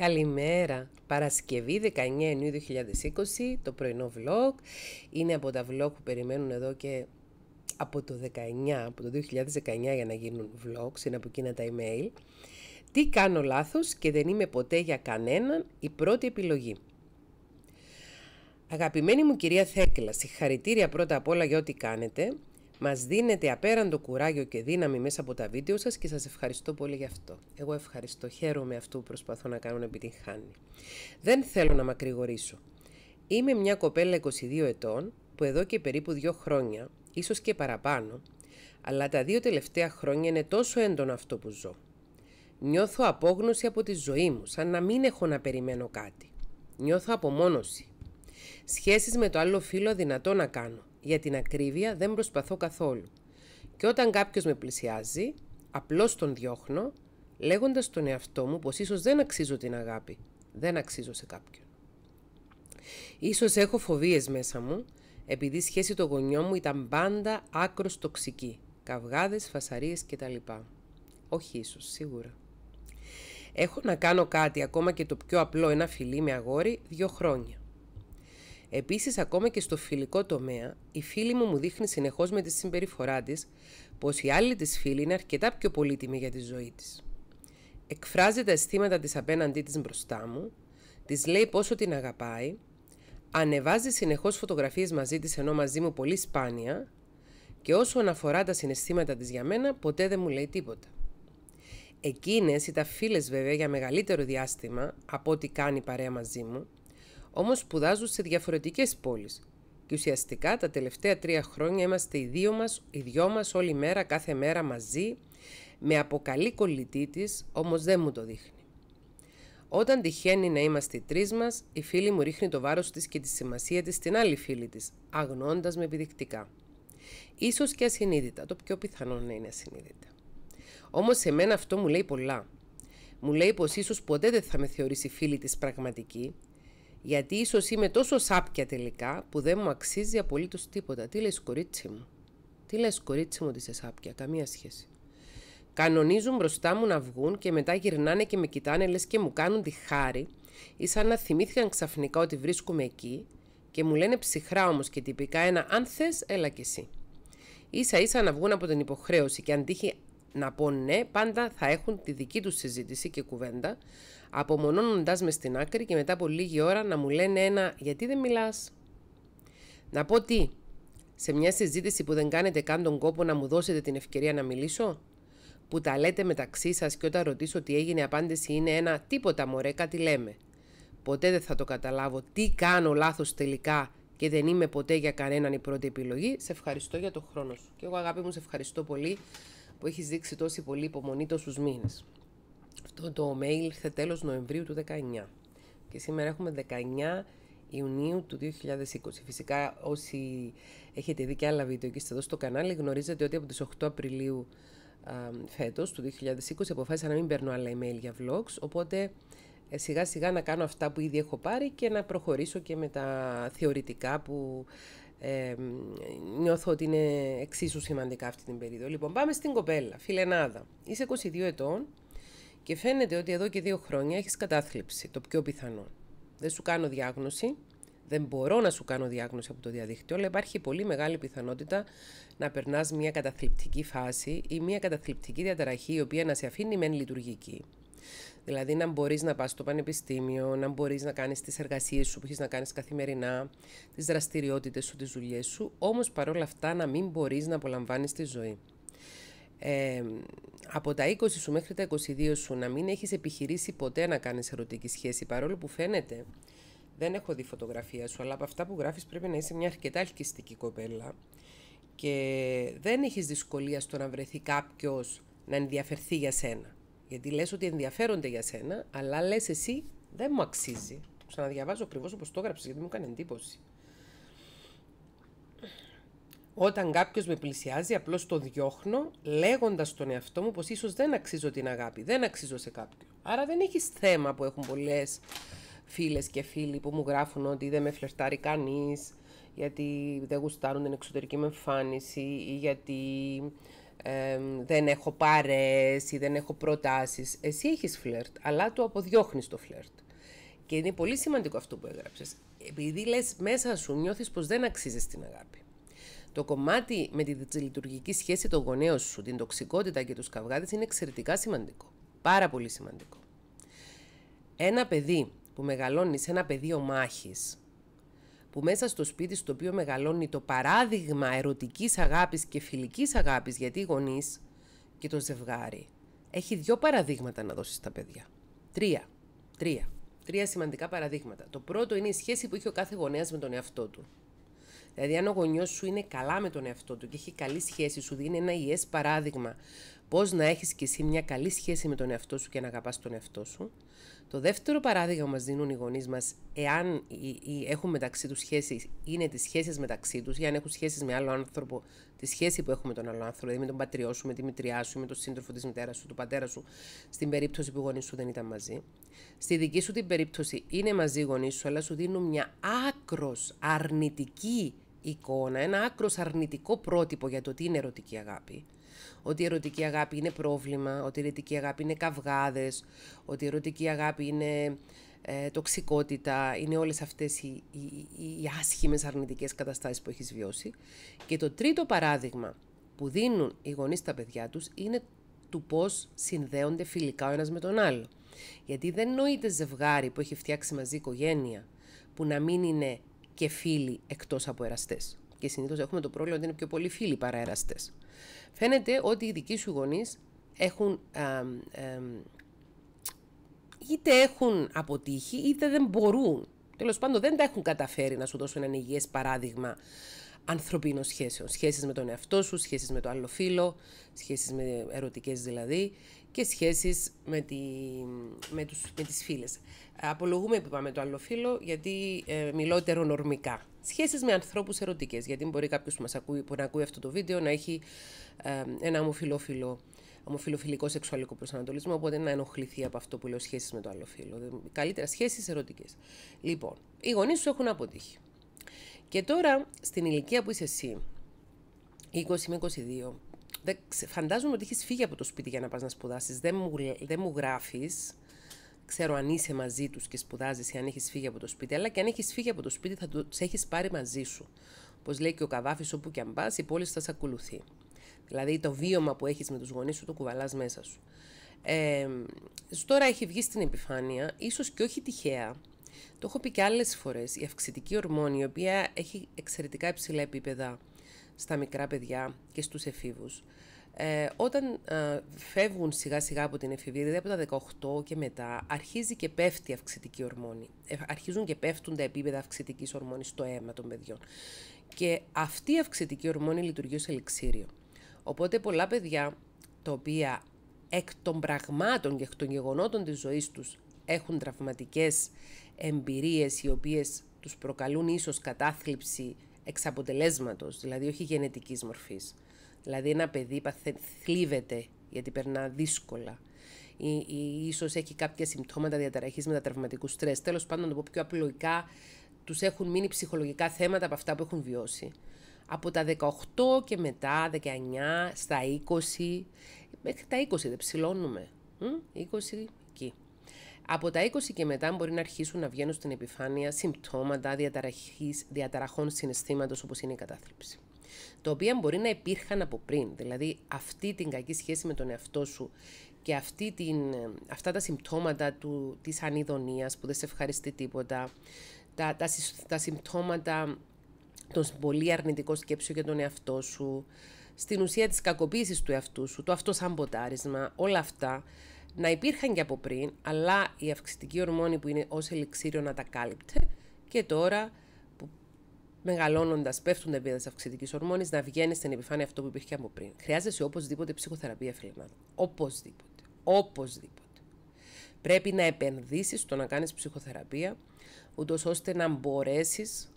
Καλημέρα. Παρασκευή 19 Ιουνίου 2020, το πρωινό vlog. Είναι από τα vlog που περιμένουν εδώ και από το 19, από το 2019 για να γίνουν vlogs, είναι από εκείνα τα email. Τι κάνω λάθος και δεν είμαι ποτέ για κανέναν η πρώτη επιλογή. Αγαπημένη μου κυρία Θέκλα, συγχαρητήρια πρώτα απ' όλα για ό,τι κάνετε. Μας δίνετε απέραντο κουράγιο και δύναμη μέσα από τα βίντεο σας και σας ευχαριστώ πολύ γι' αυτό. Εγώ ευχαριστώ, χαίρομαι αυτό που προσπαθώ να κάνω να επιτυγχάνει. Δεν θέλω να μακρηγορήσω. Είμαι μια κοπέλα 22 ετών που εδώ και περίπου δύο χρόνια, ίσως και παραπάνω, αλλά τα δύο τελευταία χρόνια είναι τόσο έντονο αυτό που ζω. Νιώθω απόγνωση από τη ζωή μου, σαν να μην έχω να περιμένω κάτι. Νιώθω απομόνωση. Σχέσεις με το άλλο φίλο αδυνατό να κάνω. Για την ακρίβεια δεν προσπαθώ καθόλου. Και όταν κάποιος με πλησιάζει, απλώς τον διώχνω, λέγοντας στον εαυτό μου πως ίσως δεν αξίζω την αγάπη. Δεν αξίζω σε κάποιον. Ίσως έχω φοβίες μέσα μου, επειδή η σχέση των γονιών μου ήταν πάντα άκρος τοξική. Καυγάδες, φασαρίες κτλ. Όχι ίσως, σίγουρα. Έχω να κάνω κάτι, ακόμα και το πιο απλό, ένα φιλί με αγόρι, δύο χρόνια. Επίσης, ακόμα και στο φιλικό τομέα, η φίλη μου μου δείχνει συνεχώς με τη συμπεριφορά της πως η άλλη της φίλη είναι αρκετά πιο πολύτιμη για τη ζωή της. Εκφράζει τα αισθήματα της απέναντί της μπροστά μου, της λέει πόσο την αγαπάει, ανεβάζει συνεχώς φωτογραφίες μαζί της ενώ μαζί μου πολύ σπάνια και όσο αναφορά τα συναισθήματα της για μένα ποτέ δεν μου λέει τίποτα. Εκείνες ήταν φίλες βέβαια για μεγαλύτερο διάστημα από ό,τι κάνει παρέα μαζί μου Όμως σπουδάζουν σε διαφορετικές πόλεις. Και ουσιαστικά τα τελευταία τρία χρόνια είμαστε οι δύο μας, οι δυο μας όλη μέρα, κάθε μέρα μαζί, με αποκαλή κολλητή της, όμως δεν μου το δείχνει. Όταν τυχαίνει να είμαστε οι τρεις μας, η φίλη μου ρίχνει το βάρος της και τη σημασία της στην άλλη φίλη της, αγνώντας με επιδεικτικά. Ίσως και ασυνείδητα, το πιο πιθανό να είναι ασυνείδητα. Όμως σε μένα αυτό μου λέει πολλά. Μου λέει πως ίσως ποτέ δεν θα με θεωρήσει φίλη της πραγματική γιατί ίσως είμαι τόσο σάπια τελικά που δεν μου αξίζει απολύτως τίποτα. Τι λες, κορίτσι μου; Τι λες, κορίτσι μου, ότι είσαι σάπια; Καμία σχέση. Κανονίζουν μπροστά μου να βγουν και μετά γυρνάνε και με κοιτάνε λες και μου κάνουν τη χάρη ή σαν να θυμήθηκαν ξαφνικά ότι βρίσκομαι εκεί και μου λένε ψυχρά όμως και τυπικά ένα αν θες, έλα κι εσύ. Ίσα ίσα να βγουν από την υποχρέωση και αν τύχει να πω ναι, πάντα θα έχουν τη δική τους συζήτηση και κουβέντα, απομονώνοντά μες στην άκρη και μετά από λίγη ώρα να μου λένε ένα «Γιατί δεν μιλάς» Να πω τι, σε μια συζήτηση που δεν κάνετε καν τον κόπο να μου δώσετε την ευκαιρία να μιλήσω, που τα λέτε μεταξύ σας και όταν ρωτήσω τι έγινε η απάντηση είναι ένα «Τίποτα μωρέ, κάτι λέμε». Ποτέ δεν θα το καταλάβω τι κάνω λάθος τελικά και δεν είμαι ποτέ για κανέναν η πρώτη επιλογή. Σε ευχαριστώ για το χρόνο σου. Και εγώ αγάπη μου σε ευχαριστώ πολύ που έχεις δείξει τόση πολύ υπομονή τόσους μήνες. Αυτό το mail ήρθε τέλος Νοεμβρίου του 19 και σήμερα έχουμε 19 Ιουνίου του 2020. Φυσικά όσοι έχετε δει και άλλα βίντεο και είστε εδώ στο κανάλι γνωρίζετε ότι από τις 8 Απριλίου φέτος του 2020 αποφάσισα να μην παίρνω άλλα email για vlogs οπότε ε, σιγά σιγά να κάνω αυτά που ήδη έχω πάρει και να προχωρήσω και με τα θεωρητικά που ε, νιώθω ότι είναι εξίσου σημαντικά αυτή την περίοδο. Λοιπόν, πάμε στην κοπέλα, φιλενάδα. Είσαι 22 ετών και φαίνεται ότι εδώ και δύο χρόνια έχεις κατάθλιψη, το πιο πιθανό. Δεν σου κάνω διάγνωση, δεν μπορώ να σου κάνω διάγνωση από το διαδίκτυο, αλλά υπάρχει πολύ μεγάλη πιθανότητα να περνάς μια καταθλιπτική φάση ή μια καταθλιπτική διαταραχή η οποία να σε αφήνει μεν λειτουργική. Δηλαδή να μπορείς να πας στο πανεπιστήμιο, να μπορείς να κάνεις τις εργασίες σου που έχεις να κάνεις καθημερινά, τις δραστηριότητες σου, τις δουλειές σου, όμως παρόλα αυτά να μην μπορείς να απολαμβάνεις τη ζωή. Ε, από τα 20 σου μέχρι τα 22 σου να μην έχεις επιχειρήσει ποτέ να κάνεις ερωτική σχέση παρόλο που φαίνεται δεν έχω δει φωτογραφία σου αλλά από αυτά που γράφεις πρέπει να είσαι μια αρκετά ελκυστική κοπέλα και δεν έχεις δυσκολία στο να βρεθεί κάποιος να ενδιαφερθεί για σένα γιατί λες ότι ενδιαφέρονται για σένα, αλλά λες εσύ δεν μου αξίζει. Το ξαναδιαβάζω ακριβώς όπως το έγραψες, γιατί μου έκανε εντύπωση. Όταν κάποιος με πλησιάζει, απλώς το διώχνω, λέγοντας στον εαυτό μου πως ίσως δεν αξίζω την αγάπη, δεν αξίζω σε κάποιον. Άρα δεν έχεις θέμα που έχουν πολλές φίλες και φίλοι που μου γράφουν ότι δεν με φλερτάρει κανείς, γιατί δεν γουστάρουν την εξωτερική μου εμφάνιση ή γιατί δεν έχω πάρες ή δεν έχω προτάσεις. Εσύ έχεις φλερτ, αλλά το αποδιώχνεις το φλερτ. Και είναι πολύ σημαντικό αυτό που έγραψες. Επειδή λες μέσα σου νιώθεις πως δεν αξίζεις την αγάπη. Το κομμάτι με τη λειτουργική σχέση των γονέων σου, την τοξικότητα και τους καυγάδες είναι εξαιρετικά σημαντικό. Πάρα πολύ σημαντικό. Ένα παιδί που μεγαλώνεις σε ένα πεδίο μάχης, που μέσα στο σπίτι στο οποίο μεγαλώνει το παράδειγμα ερωτικής αγάπης και φιλικής αγάπης γιατί οι γονείς και το ζευγάρι έχει δύο παραδείγματα να δώσεις στα παιδιά. Τρία. Τρία. Τρία σημαντικά παραδείγματα. Το πρώτο είναι η σχέση που έχει ο κάθε γονέας με τον εαυτό του. Δηλαδή, αν ο γονιός σου είναι καλά με τον εαυτό του και έχει καλή σχέση, σου δίνει ένα υγιέ παράδειγμα πώς να έχεις κι εσύ μια καλή σχέση με τον εαυτό σου και να αγαπάς τον εαυτό σου. Το δεύτερο παράδειγμα που μας δίνουν οι γονείς μας, εάν έχουν μεταξύ τους σχέσεις, είναι τις σχέσεις μεταξύ τους, ή αν έχουν σχέσεις με άλλο άνθρωπο, τη σχέση που έχουμε με τον άλλο άνθρωπο, δηλαδή με τον πατριό σου, με τη μητριά σου, με τον σύντροφο της μητέρας σου, του πατέρα σου, στην περίπτωση που οι γονείς σου δεν ήταν μαζί. Στη δική σου την περίπτωση είναι μαζί οι γονείς σου, αλλά σου δίνουν μια άκρος αρνητική εικόνα, ένα άκρος αρνητικό πρότυπο για το τι είναι ερωτική αγάπη. Ότι η ερωτική αγάπη είναι πρόβλημα, ότι η ερωτική αγάπη είναι καυγάδες, ότι η ερωτική αγάπη είναι ε, τοξικότητα, είναι όλες αυτές οι, οι, οι άσχημες αρνητικές καταστάσεις που έχεις βιώσει. Και το τρίτο παράδειγμα που δίνουν οι γονείς στα παιδιά τους είναι του πώς συνδέονται φιλικά ο ένας με τον άλλο. Γιατί δεν νοείται ζευγάρι που έχει φτιάξει μαζί οικογένεια που να μην είναι και φίλοι εκτός από εραστές. Και συνήθως έχουμε το πρόβλημα ότι είναι πιο πολλοί φίλοι παρά εραστές. Φαίνεται ότι οι δικοί σου γονείς έχουν, είτε έχουν αποτύχει είτε δεν μπορούν. Τέλος πάντων δεν τα έχουν καταφέρει να σου δώσουν ένα υγιές παράδειγμα ανθρωπίνων σχέσεων. Σχέσεις με τον εαυτό σου, σχέσεις με το άλλο φίλο, σχέσεις με ερωτικές δηλαδή και σχέσεις με, τη, με, τους, με τις φίλες. Απολογούμε που είπαμε το άλλο φίλο γιατί ε, μιλώ ετερονορμικά. Σχέσεις με ανθρώπους ερωτικές, γιατί μπορεί κάποιος που μας ακούει, που να ακούει αυτό το βίντεο να έχει ε, ένα ομοφιλόφιλο ομοφιλοφιλικό σεξουαλικό προσανατολισμό, οπότε να ενοχληθεί από αυτό που λέω σχέσεις με το άλλο φίλο. Καλύτερα σχέσεις ερωτικές. Λοιπόν, οι γονείς σου έχουν αποτύχει. Και τώρα, στην ηλικία που είσαι εσύ, 20 με 22, φαντάζομαι ότι έχεις φύγει από το σπίτι για να πας να σπουδάσεις. Δεν μου, δεν μου γράφεις. Ξέρω αν είσαι μαζί τους και σπουδάζεις ή αν έχεις φύγει από το σπίτι. Αλλά και αν έχεις φύγει από το σπίτι, θα του έχεις πάρει μαζί σου. Όπως λέει και ο Καβάφης, όπου και αν πας, η πόλη θα σε ακολουθεί. Δηλαδή το βίωμα που έχεις με τους γονείς σου το κουβαλάς μέσα σου. Ε, τώρα έχει βγει στην επιφάνεια, ίσως και όχι τυχαία, το έχω πει και άλλες φορές, η αυξητική ορμόνη, η οποία έχει εξαιρετικά υψηλά επίπεδα στα μικρά παιδιά και στους εφήβους. Ε, όταν ε, φεύγουν σιγά σιγά από την εφηβεία, δηλαδή από τα 18 και μετά, αρχίζει και πέφτει η αυξητική ορμόνη. Ε, αρχίζουν και πέφτουν τα επίπεδα αυξητικής ορμόνης στο αίμα των παιδιών. Και αυτή η αυξητική ορμόνη λειτουργεί ως ελιξίριο. Οπότε πολλά παιδιά, τα οποία εκ των πραγμάτων και εκ των γεγονότων της ζωής τους έχουν τραυματικές εμπειρίες οι οποίες τους προκαλούν ίσως κατάθλιψη εξ αποτελέσματος, δηλαδή όχι γενετικής μορφής. Δηλαδή ένα παιδί θλίβεται γιατί περνά δύσκολα ή, ή ίσως έχει κάποια συμπτώματα διαταραχής μετατραυματικού στρες. Τέλος πάντων, να το πω πιο απλοϊκά, τους έχουν μείνει ψυχολογικά θέματα από αυτά που έχουν βιώσει. Από τα 18 και μετά, 19, στα 20, μέχρι τα 20 δεν ψηλώνουμε. 20 εκεί. Από τα 20 και μετά μπορεί να αρχίσουν να βγαίνουν στην επιφάνεια συμπτώματα διαταραχών συναισθήματος όπως είναι η κατάθλιψη. Το οποία μπορεί να υπήρχαν από πριν. Δηλαδή αυτή την κακή σχέση με τον εαυτό σου και αυτή την, αυτά τα συμπτώματα του, της ανιδονίας που δεν σε ευχαριστεί τίποτα, τα, τα, τα συμπτώματα των πολύ αρνητικών σκέψεων για τον εαυτό σου, στην ουσία της κακοποίησης του εαυτού σου, το αυτοσαμποτάρισμα, όλα αυτά να υπήρχαν και από πριν, αλλά η αυξητική ορμόνη που είναι ως ελιξίριο να τα κάλυπτε και τώρα που μεγαλώνοντας πέφτουν τα επίπεδα της αυξητικής ορμόνης να βγαίνει στην επιφάνεια αυτό που υπήρχε και από πριν. Χρειάζεσαι οπωσδήποτε ψυχοθεραπεία, φίλε Οπωσδήποτε. Οπωσδήποτε. Πρέπει να επενδύσεις στο να κάνεις ψυχοθεραπεία, ούτως ώστε να μπορέσεις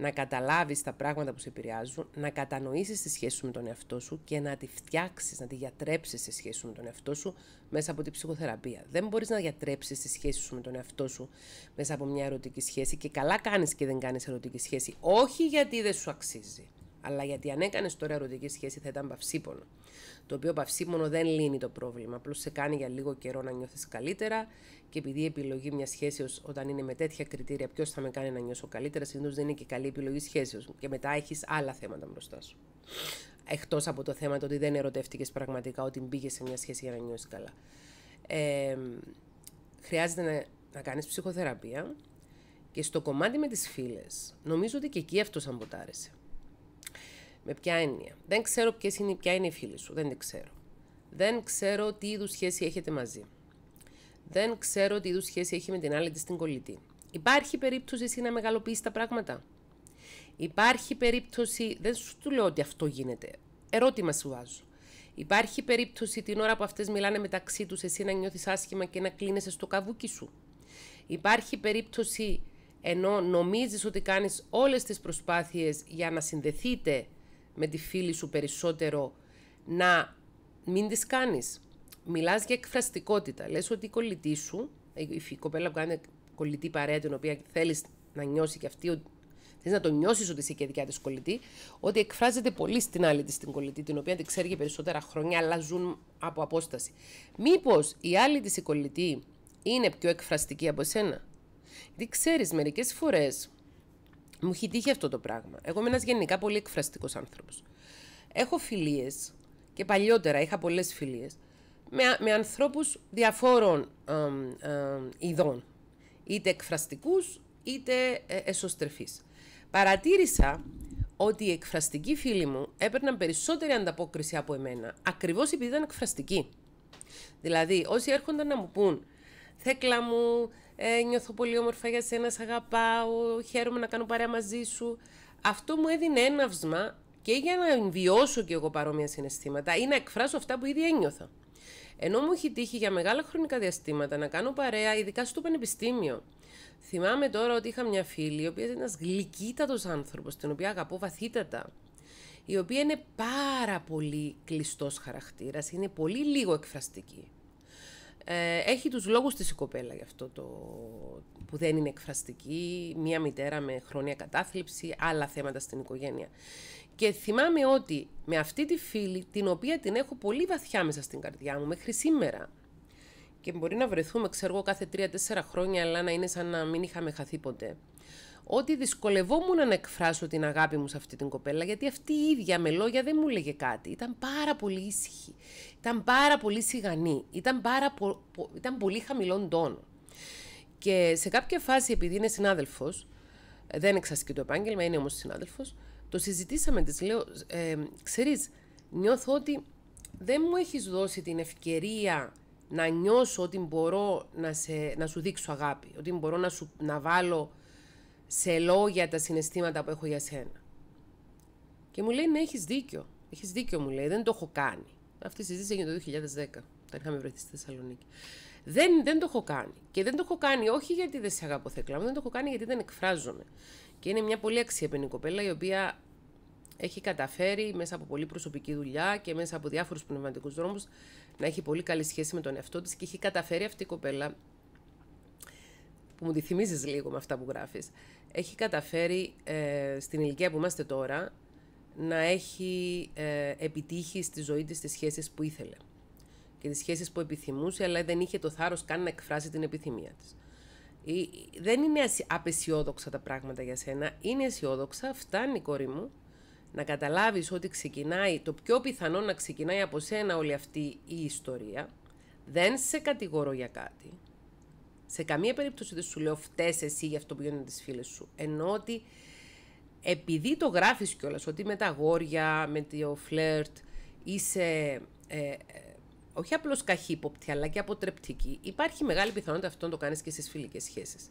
να καταλάβεις τα πράγματα που σε επηρεάζουν, να κατανοήσεις τη σχέση σου με τον εαυτό σου και να τη φτιάξεις, να τη γιατρέψεις τη σχέση σου με τον εαυτό σου μέσα από την ψυχοθεραπεία. Δεν μπορείς να γιατρέψεις τη σχέση σου με τον εαυτό σου μέσα από μια ερωτική σχέση και καλά κάνεις και δεν κάνεις ερωτική σχέση. Όχι γιατί δεν σου αξίζει. Αλλά γιατί αν έκανες τώρα ερωτική σχέση θα ήταν παυσίπονο. Το οποίο παυσίμωνο δεν λύνει το πρόβλημα. Απλώς σε κάνει για λίγο καιρό να νιώθεις καλύτερα και επειδή η επιλογή μιας σχέση όταν είναι με τέτοια κριτήρια, ποιος θα με κάνει να νιώσω καλύτερα, συνήθως δεν είναι και καλή επιλογή σχέσεως. Και μετά έχεις άλλα θέματα μπροστά σου. Εκτός από το θέμα το ότι δεν ερωτεύτηκες πραγματικά, ότι μπήκες σε μια σχέση για να νιώσεις καλά. Ε, χρειάζεται να, να κάνεις ψυχοθεραπεία και στο κομμάτι με τις φίλες, νομίζω ότι και εκεί αυτό σαμποτάρεσε. Με ποια έννοια. Δεν ξέρω ποιες είναι, ποια είναι η φίλη σου. Δεν την ξέρω. Δεν ξέρω τι είδους σχέση έχετε μαζί. Δεν ξέρω τι είδους σχέση έχει με την άλλη της την κολλητή. Υπάρχει περίπτωση εσύ να μεγαλοποιήσει τα πράγματα; Υπάρχει περίπτωση, δεν σου του λέω ότι αυτό γίνεται. Ερώτημα σου βάζω. Υπάρχει περίπτωση την ώρα που αυτές μιλάνε μεταξύ τους εσύ να νιώθεις άσχημα και να κλείνεσαι στο καβούκι σου; Υπάρχει περίπτωση ενώ νομίζεις ότι κάνεις όλες τις προσπάθειες για να συνδεθείτε με τη φίλη σου περισσότερο να μην τις κάνεις. Μιλάς για εκφραστικότητα. Λες ότι η κολλητή σου, η κοπέλα που κάνει κολλητή παρέα την οποία θέλεις να νιώσει και αυτή Θε να το νιώσεις ότι είσαι και δικιά της κολλητή, ότι εκφράζεται πολύ στην άλλη της την κολλητή, την οποία την ξέρει για περισσότερα χρόνια, αλλά ζουν από απόσταση. Μήπως η άλλη της η κολλητή είναι πιο εκφραστική από εσένα; Γιατί ξέρεις, μερικές φορές μου έχει τύχει αυτό το πράγμα. Εγώ είμαι ένας γενικά πολύ εκφραστικός άνθρωπος. Έχω φιλίες και παλιότερα είχα πολλές φιλίες με, με ανθρώπους διαφόρων ειδών. Είτε εκφραστικούς είτε ε, εσωστρεφείς. Παρατήρησα ότι οι εκφραστικοί φίλοι μου έπαιρναν περισσότερη ανταπόκριση από εμένα, ακριβώς επειδή ήταν εκφραστικοί. Δηλαδή, όσοι έρχονταν να μου πούν Θέκλα μου, ε, νιώθω πολύ όμορφα για σένα, σ' αγαπάω, χαίρομαι να κάνω παρέα μαζί σου. Αυτό μου έδινε έναυσμα και για να βιώσω κι εγώ παρόμοια συναισθήματα ή να εκφράσω αυτά που ήδη ένιωθα. Ενώ μου έχει τύχει για μεγάλα χρονικά διαστήματα να κάνω παρέα, ειδικά στο πανεπιστήμιο. Θυμάμαι τώρα ότι είχα μια φίλη, η οποία είναι ένας γλυκύτατος άνθρωπος, την οποία αγαπώ βαθύτατα. Η οποία είναι πάρα πολύ κλειστός χαρακτήρας, είναι πολύ λίγο εκφραστική. Ε, έχει τους λόγους της η κοπέλα γι' αυτό το που δεν είναι εκφραστική, μία μητέρα με χρόνια κατάθλιψη, άλλα θέματα στην οικογένεια. Και θυμάμαι ότι με αυτή τη φίλη, την οποία την έχω πολύ βαθιά μέσα στην καρδιά μου μέχρι σήμερα, και μπορεί να βρεθούμε, ξέρω εγώ, κάθε τρία-τέσσερα χρόνια, αλλά να είναι σαν να μην είχαμε χαθεί ποτέ. Ότι δυσκολευόμουν να εκφράσω την αγάπη μου σε αυτή την κοπέλα, γιατί αυτή η ίδια με λόγια δεν μου έλεγε κάτι. Ήταν πάρα πολύ ήσυχη. Ήταν πάρα πολύ σιγανή. Ήταν, πάρα πο... ήταν πολύ χαμηλών τόνο. Και σε κάποια φάση, επειδή είναι συνάδελφος, δεν εξασκεί το επάγγελμα, είναι όμως συνάδελφος, το συζητήσαμε, της λέω, ε, ξέρεις, νιώθω ότι δεν μου έχεις δώσει την ευκαιρία να νιώσω ότι μπορώ να, σε, να σου δείξω αγάπη, ότι μπορώ να, σου, να βάλω σε λόγια τα συναισθήματα που έχω για σένα. Και μου λέει, ναι, έχεις δίκιο. Έχεις δίκιο, μου λέει, δεν το έχω κάνει. Αυτή η συζήτηση έγινε το 2010, όταν είχαμε βρεθεί στη Θεσσαλονίκη. Δεν, δεν το έχω κάνει. Και δεν το έχω κάνει όχι γιατί δεν σε αγαπώ, Θεκλά δεν το έχω κάνει γιατί δεν εκφράζομαι. Και είναι μια πολύ αξιέπαινη κοπέλα η οποία έχει καταφέρει μέσα από πολύ προσωπική δουλειά και μέσα από διάφορους πνευματικούς δρόμους να έχει πολύ καλή σχέση με τον εαυτό της και έχει καταφέρει αυτή η κοπέλα. που μου τη θυμίζεις λίγο με αυτά που γράφεις. Έχει καταφέρει ε, στην ηλικία που είμαστε τώρα να έχει ε, επιτύχει στη ζωή της τις σχέσεις που ήθελε και τις σχέσεις που επιθυμούσε αλλά δεν είχε το θάρρος καν να εκφράσει την επιθυμία της δεν είναι απεσιόδοξα τα πράγματα για σένα, είναι αισιόδοξα, φτάνει η κόρη μου να καταλάβεις ότι ξεκινάει, το πιο πιθανό να ξεκινάει από σένα όλη αυτή η ιστορία, δεν σε κατηγορώ για κάτι. Σε καμία περίπτωση δεν σου λέω φταίς εσύ για αυτό που γίνονται τις φίλες σου. Ενώ ότι επειδή το γράφεις κιόλας, ότι με τα αγόρια, με το φλερτ, είσαι ε, όχι απλώς καχύποπτη, αλλά και αποτρεπτική, υπάρχει μεγάλη πιθανότητα αυτό να το κάνεις και στις φιλικές σχέσεις.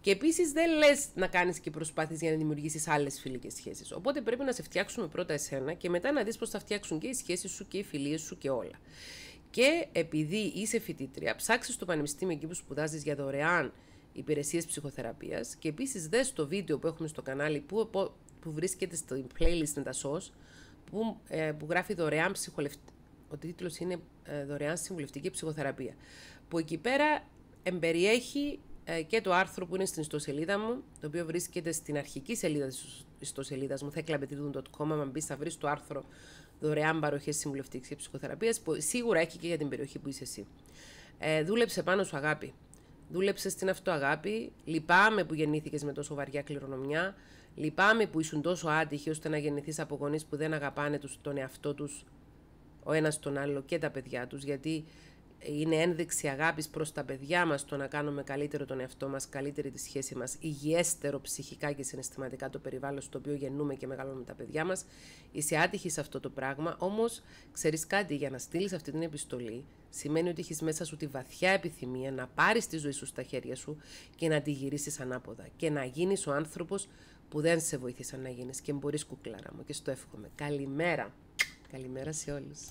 Και επίσης δεν λες να κάνεις και προσπάθειες για να δημιουργήσεις άλλες φιλικές σχέσεις. Οπότε πρέπει να σε φτιάξουμε πρώτα εσένα και μετά να δεις πώς θα φτιάξουν και οι σχέσεις σου και οι φιλίες σου και όλα. Και επειδή είσαι φοιτήτρια, ψάξεις στο πανεπιστήμιο εκεί που σπουδάζεις για δωρεάν υπηρεσίες ψυχοθεραπείας και επίσης δες το βίντεο που έχουμε στο κανάλι που, που βρίσκεται στο playlist με τα SOS που, ε, που γράφει δωρεάν ψυχολευτική ο τίτλος είναι ε, δωρεάν συμβουλευτική ψυχοθεραπεία, που εκεί πέρα εμπεριέχει ε, και το άρθρο που είναι στην ιστοσελίδα μου, το οποίο βρίσκεται στην αρχική σελίδα της ιστοσελίδας μου, θεκλαμπετίδουν.com, αν μπεις θα βρεις το άρθρο δωρεάν παροχές συμβουλευτικής και ψυχοθεραπείας, που σίγουρα έχει και για την περιοχή που είσαι εσύ. Ε, δούλεψε πάνω σου αγάπη. Δούλεψε στην αυτοαγάπη. Λυπάμαι που γεννήθηκες με τόσο βαριά κληρονομιά. Λυπάμαι που ήσουν τόσο άτυχοι ώστε να γεννηθείς από γονείς που δεν αγαπάνε τους, τον εαυτό τους ο ένας τον άλλο και τα παιδιά τους, γιατί είναι ένδειξη αγάπης προς τα παιδιά μας το να κάνουμε καλύτερο τον εαυτό μας, καλύτερη τη σχέση μας, υγιέστερο ψυχικά και συναισθηματικά το περιβάλλον στο οποίο γεννούμε και μεγαλώνουμε τα παιδιά μας. Είσαι άτυχη σε αυτό το πράγμα, όμως ξέρεις κάτι, για να στείλεις αυτή την επιστολή σημαίνει ότι έχεις μέσα σου τη βαθιά επιθυμία να πάρεις τη ζωή σου στα χέρια σου και να τη γυρίσεις ανάποδα και να γίνεις ο άνθρωπος που δεν σε βοήθησαν να γίνεις και μπορείς κουκλάρα μου και στο εύχομαι. Καλημέρα. Καλημέρα σε όλους.